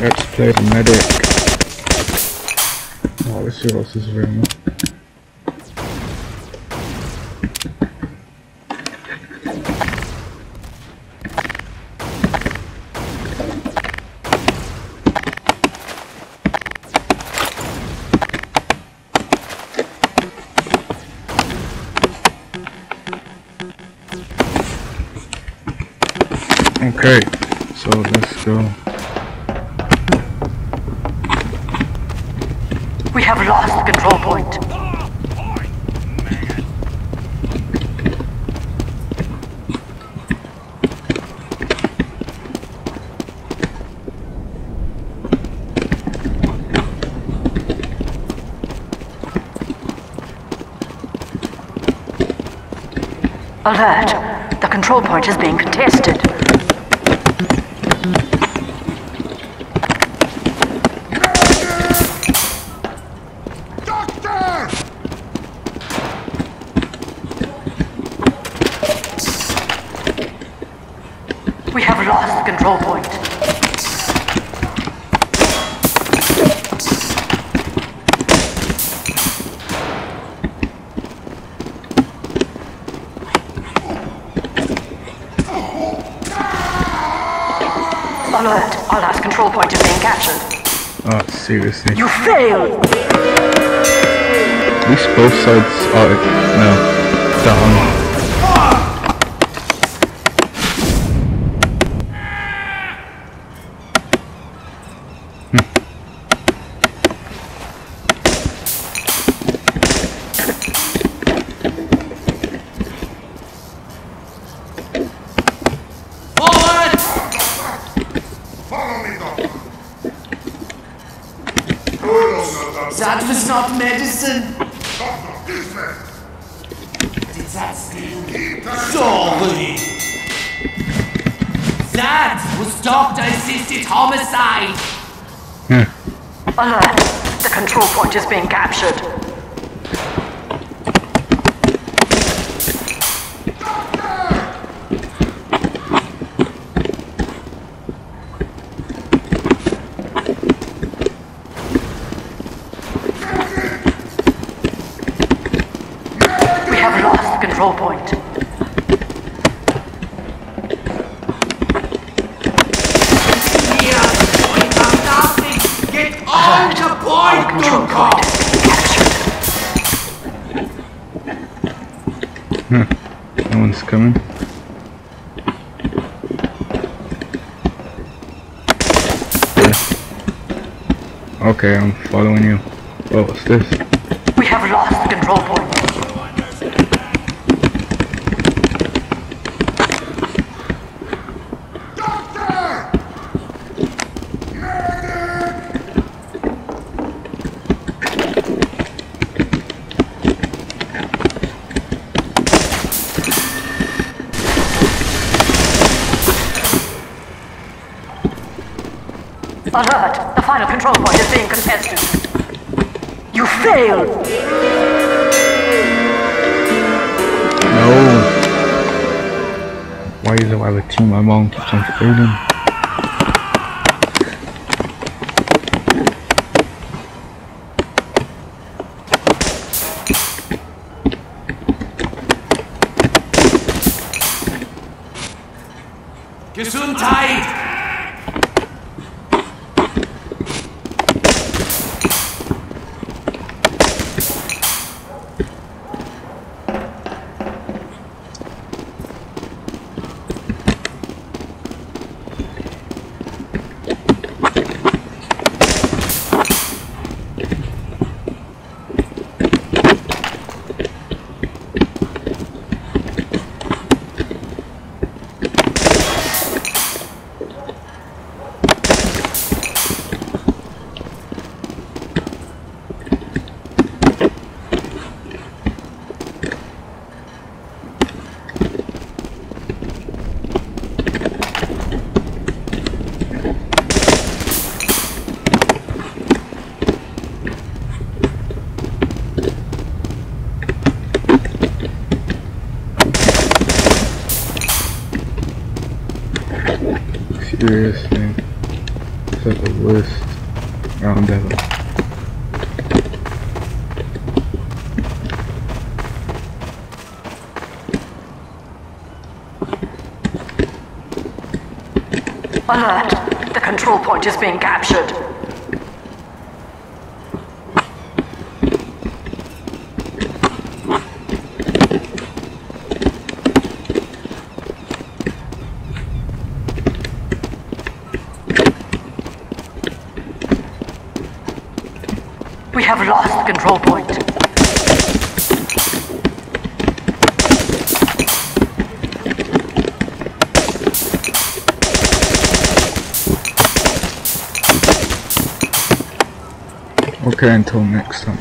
Let's play the medic. Oh, let's see what else is available. Okay, so let's go. We have lost the control point. Alert! The control point is being contested. Doctor! We have lost the control point. Alert! Last control point is being captured. Oh, seriously. You failed! At least both sides are no down. That was not medicine. Doctor, this man. Did that sting? Keep. Sorry. That was doctor-assisted homicide. Hmm. Alert! The control point is being captured. We have lost the control point. Here, point of nothing. Get on the point, Control Duncan. point is being captured. No one's coming. Okay, I'm following you. Oh, what's this? We have lost the control point. Alert! The final control point is being contested. You failed! No. Why is it I have a team my mom keeps on failing? Gesundheit. Seriously. had the worst round ever. Alert! The control point is being captured. We have lost the control point. Okay, until next time.